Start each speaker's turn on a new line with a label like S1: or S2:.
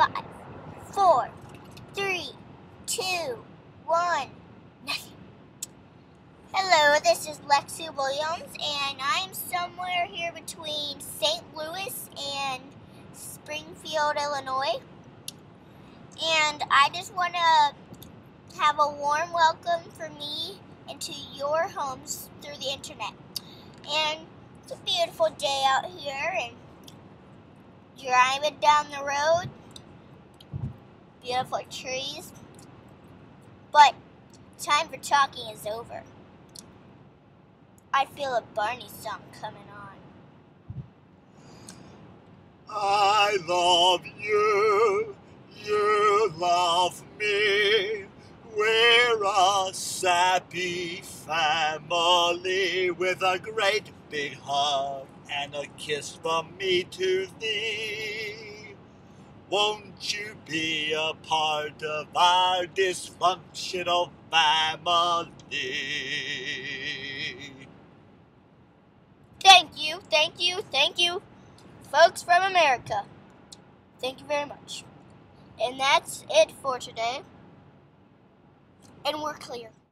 S1: Five, four, three, two, one, nothing. Hello, this is Lexie Williams, and I'm somewhere here between St. Louis and Springfield, Illinois. And I just want to have a warm welcome for me into your homes through the internet. And it's a beautiful day out here, and driving down the road, beautiful trees. But time for talking is over. I feel a Barney song coming on.
S2: I love you, you love me. We're a sappy family with a great big hug and a kiss from me to thee. Won't you be a part of our dysfunctional family?
S1: Thank you, thank you, thank you, folks from America. Thank you very much. And that's it for today. And we're clear.